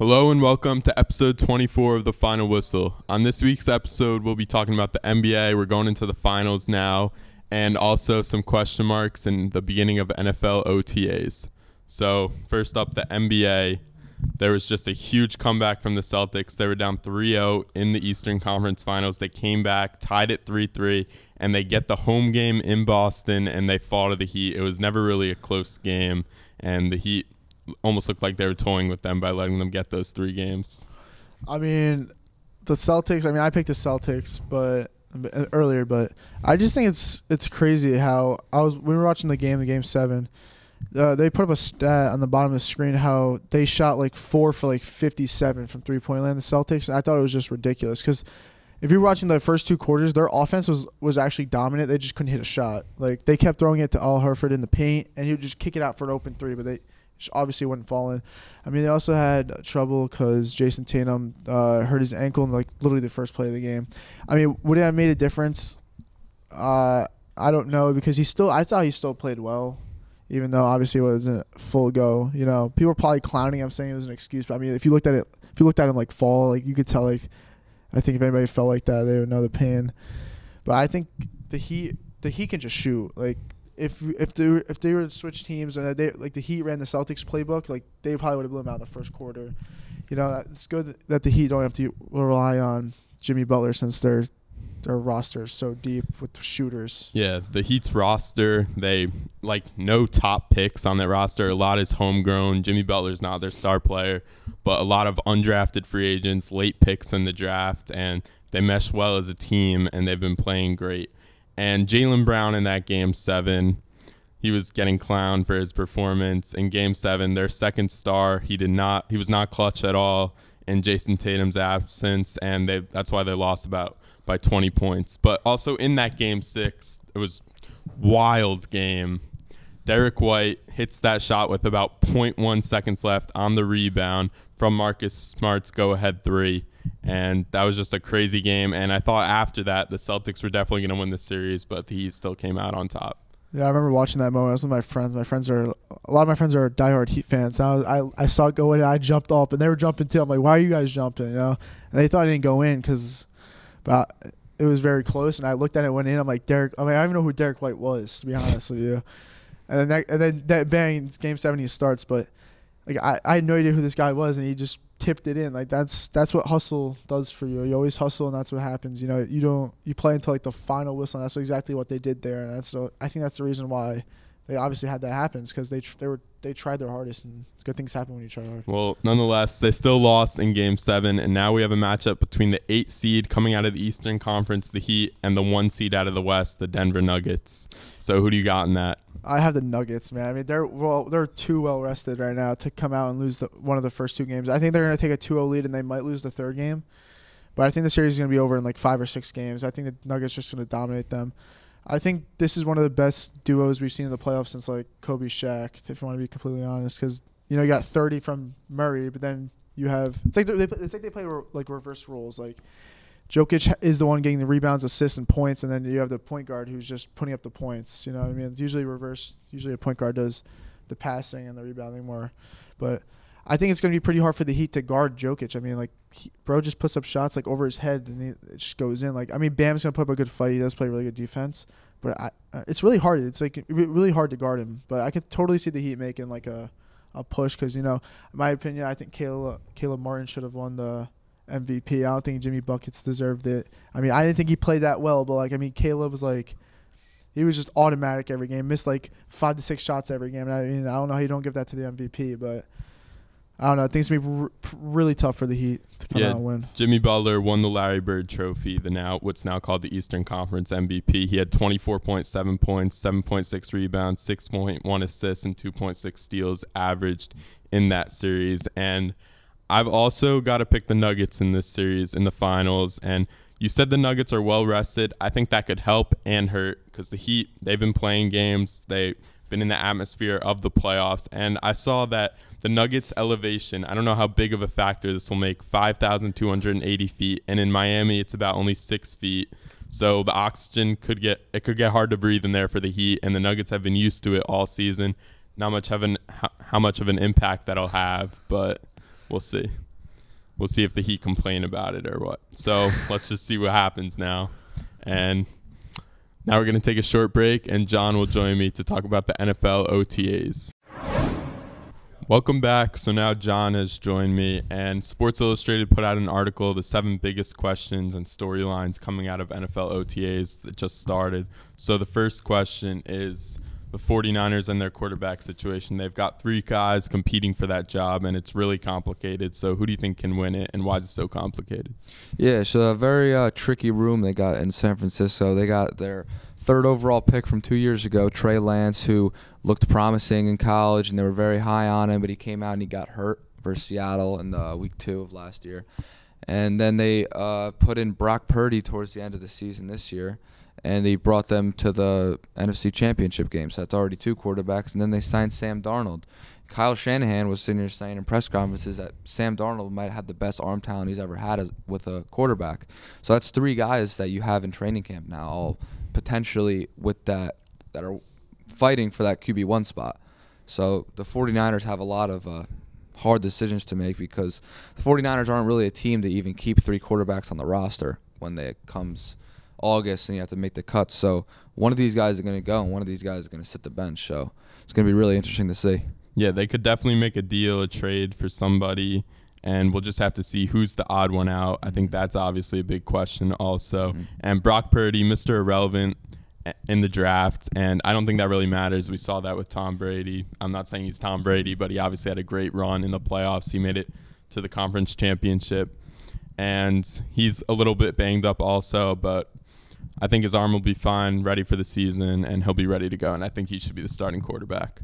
Hello and welcome to episode 24 of the Final Whistle. On this week's episode, we'll be talking about the NBA. We're going into the finals now, and also some question marks in the beginning of NFL OTAs. So, first up, the NBA. There was just a huge comeback from the Celtics. They were down 3 0 in the Eastern Conference Finals. They came back, tied it 3 3, and they get the home game in Boston and they fall to the Heat. It was never really a close game, and the Heat almost looked like they were toying with them by letting them get those three games. I mean, the Celtics. I mean, I picked the Celtics, but earlier, but I just think it's it's crazy how I was we were watching the game, the game seven. Uh, they put up a stat on the bottom of the screen how they shot like four for like 57 from three point land. The Celtics. And I thought it was just ridiculous because if you're watching the first two quarters, their offense was was actually dominant. They just couldn't hit a shot. Like they kept throwing it to Al Horford in the paint, and he would just kick it out for an open three, but they obviously wouldn't fall in. I mean, they also had trouble because Jayson Tatum uh, hurt his ankle in like literally the first play of the game. I mean, would it have made a difference? Uh, I don't know because he still. I thought he still played well, even though obviously it wasn't full go. You know, people were probably clowning I'm saying it was an excuse. But I mean, if you looked at it, if you looked at him like fall, like you could tell. Like, I think if anybody felt like that, they would know the pain. But I think the Heat, the Heat can just shoot. Like if if they were, if they were to switch teams and they like the Heat ran the Celtics playbook, like they probably would have blown out in the first quarter. You know, it's good that the Heat don't have to rely on Jimmy Butler since their their roster is so deep with shooters. Yeah, the Heat's roster, they like no top picks on that roster. A lot is homegrown. Jimmy Butler's not their star player, but a lot of undrafted free agents, late picks in the draft, and they mesh well as a team and they've been playing great. And Jaylen Brown in that game seven, he was getting clowned for his performance. In game seven, their second star, he did not he was not clutch at all in Jayson Tatum's absence, and they that's why they lost about by 20 points. But also in that game six, it was wild game. Derrick White hits that shot with about 0.1 seconds left on the rebound from Marcus Smart's go ahead three and that was just a crazy game. And I thought after that, the Celtics were definitely going to win the series, but Heat still came out on top. Yeah, I remember watching that moment. I was with my friends. My friends are a lot of my friends are diehard Heat fans. I was, I, I saw it go in, and I jumped up, and they were jumping too. I'm like, why are you guys jumping? You know, and they thought I didn't go in because, but it was very close. And I looked at it, went in. I'm like, Derrick. I mean, I don't even know who Derrick White was to be honest with you. And then that, and then that bang, game 70 starts. But like I, I had no idea who this guy was, and he just tipped it in. Like that's that's what hustle does for you. You always hustle, and that's what happens. You know, you don't you play until like the final whistle. And that's exactly what they did there. And that's I think that's the reason why they obviously had that happen because they tr- they were they tried their hardest and good things happen when you try hard. Well, nonetheless, they still lost in Game Seven, and now we have a matchup between the eight seed coming out of the Eastern Conference, the Heat, and the one seed out of the West, the Denver Nuggets. So who do you got in that? I have the Nuggets, man. I mean, they're well, they're too well rested right now to come out and lose the, one of the first two games. I think they're going to take a 2-0 lead and they might lose the third game. But I think the series is going to be over in like 5 or 6 games. I think the Nuggets just going to dominate them. I think this is one of the best duos we've seen in the playoffs since like Kobe Shaq, if you want to be completely honest cuz you know, you got 30 from Murray, but then you have it's like they, it's like they play like reverse roles like Jokic is the one getting the rebounds, assists, and points, and then you have the point guard who's just putting up the points. You know what I mean? It's usually reverse. Usually a point guard does the passing and the rebounding more. But I think it's going to be pretty hard for the Heat to guard Jokic. I mean, like, he, bro just puts up shots like over his head and he, it just goes in. Like, I mean, Bam's going to put up a good fight. He does play really good defense. But I, uh, it's really hard. It's like really hard to guard him. But I could totally see the Heat making like a, a push because, you know, in my opinion, I think Caleb, Caleb Martin should have won the MVP. I don't think Jimmy Buckets deserved it. I mean, I didn't think he played that well, but like, I mean, Caleb was like, he was just automatic every game. Missed like five to six shots every game. And I mean, I don't know how you don't give that to the MVP, but I don't know. It's gonna be r- really tough for the Heat to come yeah, out and win. Jimmy Butler won the Larry Bird Trophy, the now what's now called the Eastern Conference MVP. He had 24.7 points, 7.6 rebounds, 6.1 assists, and 2.6 steals averaged in that series, and I've also got to pick the Nuggets in this series in the finals. And you said the Nuggets are well rested. I think that could help and hurt because the Heat, they've been playing games. They've been in the atmosphere of the playoffs. And I saw that the Nuggets' elevation, I don't know how big of a factor this will make 5,280 feet. And in Miami, it's about only six feet. So the oxygen could get it could get hard to breathe in there for the Heat, and the Nuggets have been used to it all season. Not much how, how much of an impact that'll have, but We'll see. we'll see if the Heat complain about it or what. So let's just see what happens now. And now we're going to take a short break, and John will join me to talk about the NFL OTAs. Welcome back. So now John has joined me, and Sports Illustrated put out an article, The Seven Biggest Questions and Storylines Coming Out of NFL OTAs, that just started. So the first question is the 49ers and their quarterback situation. They've got three guys competing for that job, and it's really complicated. So, who do you think can win it, and why is it so complicated? Yeah, so a very uh, tricky room they got in San Francisco. They got their third overall pick from two years ago, Trey Lance, who looked promising in college, and they were very high on him, but he came out and he got hurt versus Seattle in the week two of last year. And then they uh, put in Brock Purdy towards the end of the season this year and they brought them to the NFC Championship game. So that's already two quarterbacks. And then they signed Sam Darnold. Kyle Shanahan was sitting here saying in press conferences that Sam Darnold might have the best arm talent he's ever had as, with a quarterback. So that's three guys that you have in training camp now, all potentially with that that are fighting for that QB one spot. So the 49ers have a lot of uh, hard decisions to make because the 49ers aren't really a team to even keep three quarterbacks on the roster when it comes August and you have to make the cuts. So one of these guys are going to go and one of these guys is going to sit the bench. So it's going to be really interesting to see. Yeah, they could definitely make a deal, a trade for somebody, and we'll just have to see who's the odd one out. I think mm-hmm. that's obviously a big question also. Mm-hmm. And Brock Purdy, Mr. Irrelevant in the draft, and I don't think that really matters. We saw that with Tom Brady. I'm not saying he's Tom Brady, but he obviously had a great run in the playoffs. He made it to the conference championship, and he's a little bit banged up also, but I think his arm will be fine, ready for the season, and he'll be ready to go. And I think he should be the starting quarterback.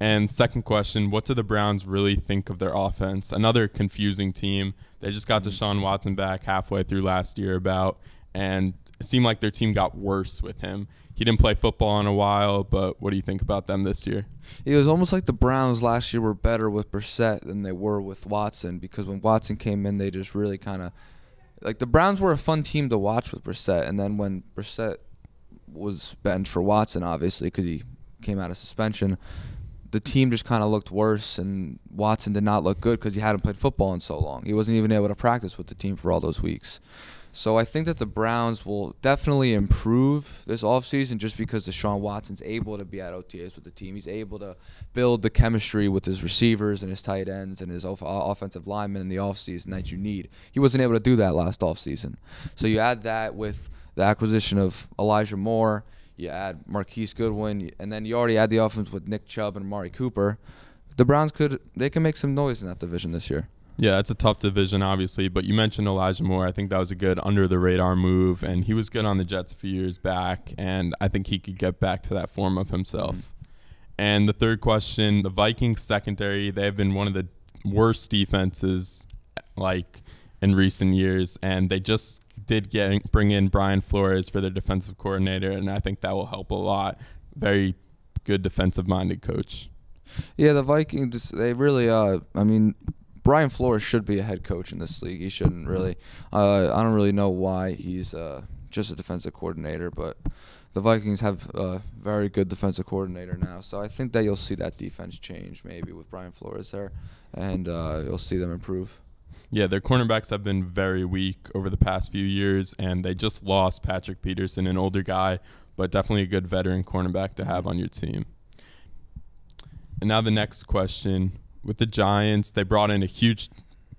And second question, what do the Browns really think of their offense? Another confusing team. They just got mm-hmm. Deshaun Watson back halfway through last year about, and it seemed like their team got worse with him. He didn't play football in a while, but what do you think about them this year? It was almost like the Browns last year were better with Brissett than they were with Watson because when Watson came in, they just really kind of – like the Browns were a fun team to watch with Brissett, and then when Brissett was benched for Watson, obviously because he came out of suspension, the team just kind of looked worse, and Watson did not look good because he hadn't played football in so long. He wasn't even able to practice with the team for all those weeks. So I think that the Browns will definitely improve this offseason just because Deshaun Watson's able to be at OTAs with the team. He's able to build the chemistry with his receivers and his tight ends and his off- uh, offensive linemen in the offseason that you need. He wasn't able to do that last offseason. So you add that with the acquisition of Elijah Moore, you add Marquise Goodwin, and then you already add the offense with Nick Chubb and Amari Cooper. The Browns could they can make some noise in that division this year. Yeah, it's a tough division, obviously. But you mentioned Elijah Moore. I think that was a good under the radar move, and he was good on the Jets a few years back, and I think he could get back to that form of himself. And the third question: the Vikings secondary. They have been one of the worst defenses, like in recent years, and they just did get bring in Brian Flores for their defensive coordinator, and I think that will help a lot. Very good defensive-minded coach. Yeah, the Vikings. They really. Uh, I mean, Brian Flores should be a head coach in this league. He shouldn't really. Uh, I don't really know why he's uh, just a defensive coordinator, but the Vikings have a very good defensive coordinator now. So I think that you'll see that defense change maybe with Brian Flores there, and uh, you'll see them improve. Yeah, their cornerbacks have been very weak over the past few years, and they just lost Patrick Peterson, an older guy, but definitely a good veteran cornerback to have on your team. And now the next question with the Giants. They brought in a huge,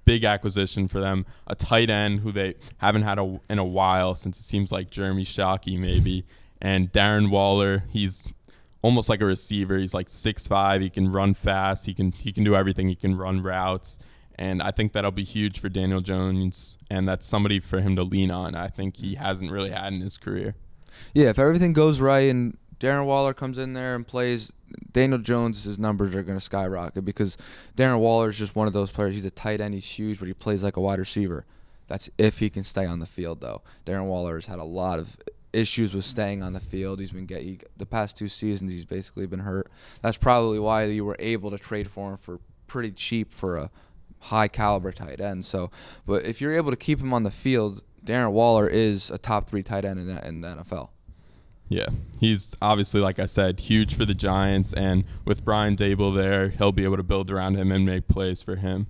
big acquisition for them, a tight end who they haven't had a, in a while since it seems like Jeremy Shockey maybe, and Darren Waller. He's almost like a receiver. He's like six five. He can run fast. He can he can do everything. He can run routes. And I think that'll be huge for Daniel Jones, and that's somebody for him to lean on. I think he hasn't really had in his career. Yeah, if everything goes right and Darren Waller comes in there and plays Daniel Jones' numbers are going to skyrocket because Darren Waller is just one of those players. He's a tight end, he's huge, but he plays like a wide receiver. That's if he can stay on the field, though. Darren Waller has had a lot of issues with staying on the field. He's been get he, the past two seasons. He's basically been hurt. That's probably why you were able to trade for him for pretty cheap for a high caliber tight end. So, but if you're able to keep him on the field, Darren Waller is a top three tight end in the, in the NFL. Yeah, he's obviously, like I said, huge for the Giants, and with Brian Daboll there, he'll be able to build around him and make plays for him.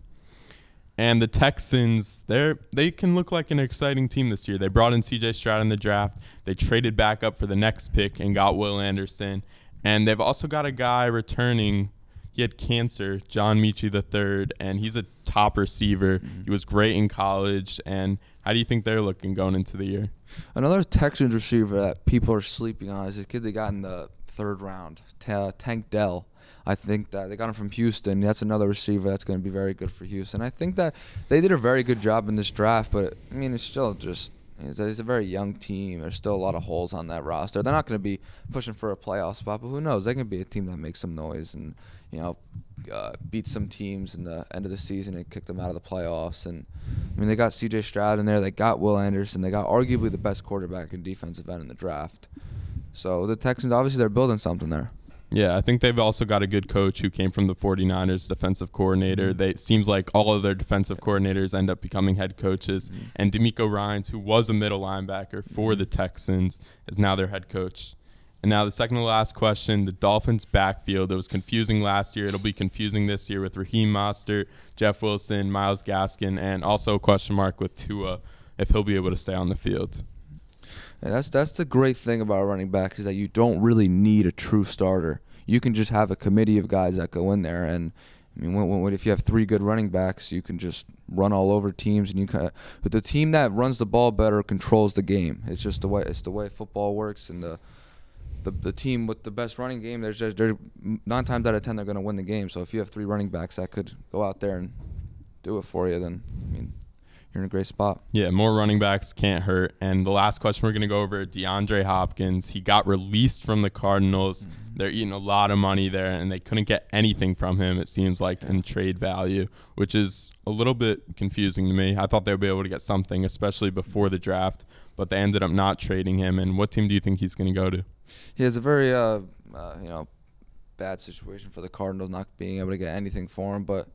And the Texans, they're they can look like an exciting team this year. They brought in C.J. Stroud in the draft. They traded back up for the next pick and got Will Anderson. And they've also got a guy returning. He had cancer, John Metchie III, and he's a top receiver. Mm-hmm. He was great in college. And how do you think they're looking going into the year? Another Texans receiver that people are sleeping on is a kid they got in the third round, Ta- Tank Dell. I think that they got him from Houston. That's another receiver that's going to be very good for Houston. I think that they did a very good job in this draft, but I mean, it's still just it's a, very young team. There's still a lot of holes on that roster. They're not going to be pushing for a playoff spot, but who knows? They can be a team that makes some noise and you know uh, beat some teams in the end of the season and kick them out of the playoffs. And I mean, they got C.J. Stroud in there. They got Will Anderson. They got arguably the best quarterback and defensive end in the draft. So the Texans obviously they're building something there. Yeah, I think they've also got a good coach who came from the 49ers defensive coordinator. Mm-hmm. They it seems like all of their defensive coordinators end up becoming head coaches. Mm-hmm. And DeMeco Ryans, who was a middle linebacker for the Texans, is now their head coach. And now the second to last question, the Dolphins backfield. It was confusing last year. It'll be confusing this year with Raheem Mostert, Jeff Wilson, Myles Gaskin, and also a question mark with Tua if he'll be able to stay on the field. And that's that's the great thing about running backs is that you don't really need a true starter. You can just have a committee of guys that go in there, and I mean, when, when, if you have three good running backs, you can just run all over teams, and you kind of. But the team that runs the ball better controls the game. It's just the way it's the way football works, and the the, the team with the best running game, there's just they're nine times out of ten they're going to win the game. So if you have three running backs that could go out there and do it for you, then you're in a great spot. Yeah, more running backs can't hurt. And the last question we're going to go over DeAndre Hopkins. He got released from the Cardinals. They're eating a lot of money there, and they couldn't get anything from him, it seems like, in trade value, which is a little bit confusing to me. I thought they would be able to get something, especially before the draft, but they ended up not trading him. And what team do you think he's going to go to? He has a very, uh, uh, you know, bad situation for the Cardinals not being able to get anything for him. But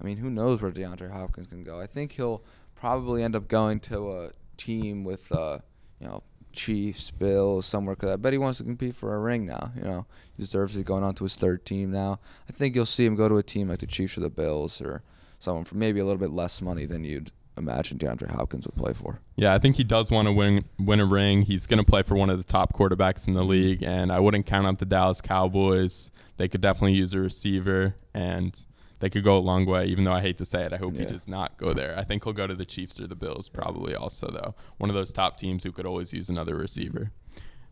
I mean, who knows where DeAndre Hopkins can go? I think he'll probably end up going to a team with, uh, you know, Chiefs, Bills, somewhere. Cause I bet he wants to compete for a ring now. You know, he deserves it going on to his third team now. I think you'll see him go to a team like the Chiefs or the Bills or someone for maybe a little bit less money than you'd imagine DeAndre Hopkins would play for. Yeah, I think he does want to win win a ring. He's going to play for one of the top quarterbacks in the league, and I wouldn't count out the Dallas Cowboys. They could definitely use a receiver, and they could go a long way. Even though I hate to say it, I hope he does not go there. I think he'll go to the Chiefs or the Bills, probably also though. One of those top teams who could always use another receiver.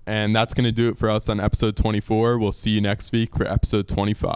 And that's going to do it for us on episode 24. We'll see you next week for episode 25.